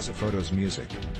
Deposit Photos Music.